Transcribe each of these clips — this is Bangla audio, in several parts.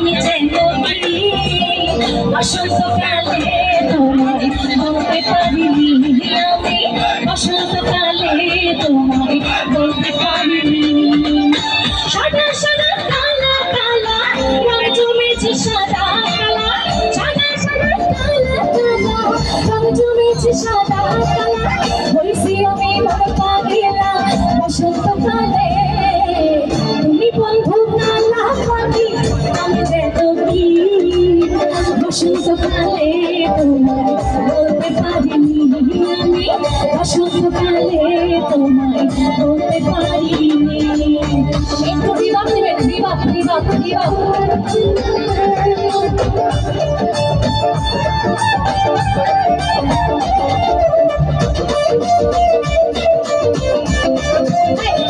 আমি যেন পারি অসন্ত কালে তোমায় হতে পারিনি চুপ পালে তোমায় বলতে পারিনি একটু বিবাহ নেবেন বিবাহ বিবাহ বিবাহ Hey!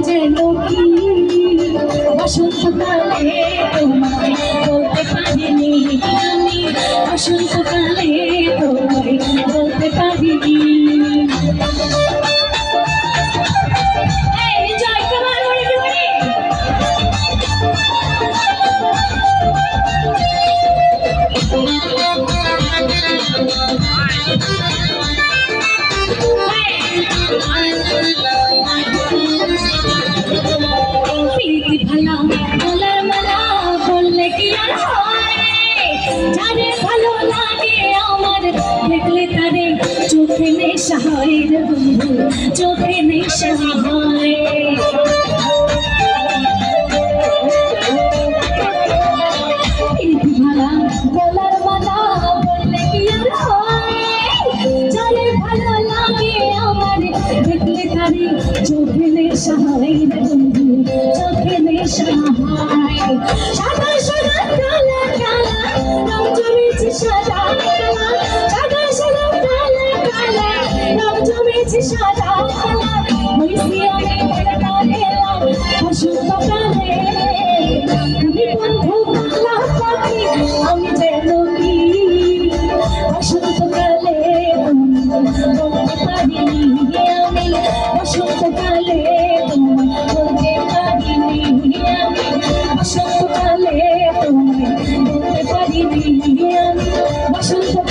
যেন কি বসন্তকালে চোখে নেশা হয় রে বন্ধু, চোখে নেশা হয়। গলার মালা বললে কি আর চোখে নেশা হয় রে বন্ধু, চোখে নেশা হয়। বসন্তকালে তোমায় বলতে পারিনি আমি বসন্তকালে তোমায় বলতে পারিনি বসন্ত